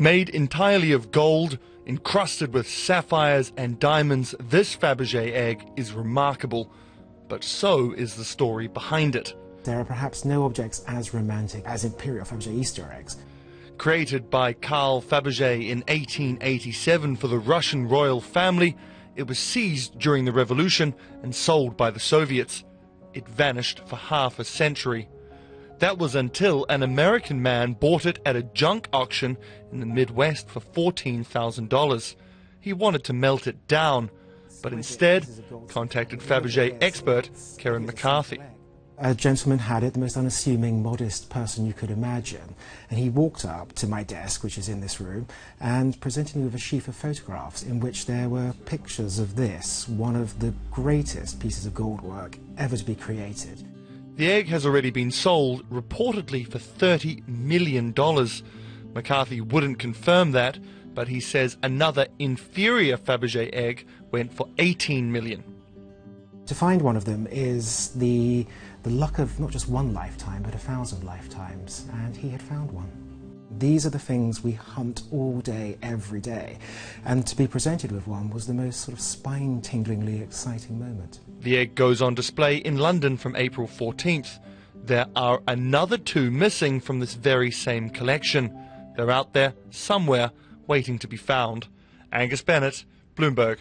Made entirely of gold, encrusted with sapphires and diamonds, this Fabergé egg is remarkable. But so is the story behind it. There are perhaps no objects as romantic as Imperial Fabergé Easter eggs. Created by Carl Fabergé in 1887 for the Russian royal family, it was seized during the revolution and sold by the Soviets. It vanished for half a century. That was until an American man bought it at a junk auction in the Midwest for $14,000. He wanted to melt it down, but instead contacted Fabergé expert Kieran McCarthy. A gentleman had it, the most unassuming, modest person you could imagine. And he walked up to my desk, which is in this room, and presented me with a sheaf of photographs in which there were pictures of this, one of the greatest pieces of gold work ever to be created. The egg has already been sold, reportedly for $30 million. McCarthy wouldn't confirm that, but he says another inferior Fabergé egg went for 18 million. To find one of them is the, the luck of not just one lifetime, but a thousand lifetimes, and he had found one. These are the things we hunt all day, every day, and to be presented with one was the most sort of spine-tinglingly exciting moment. The egg goes on display in London from April 14th. There are another two missing from this very same collection. They're out there somewhere waiting to be found. Angus Bennett, Bloomberg.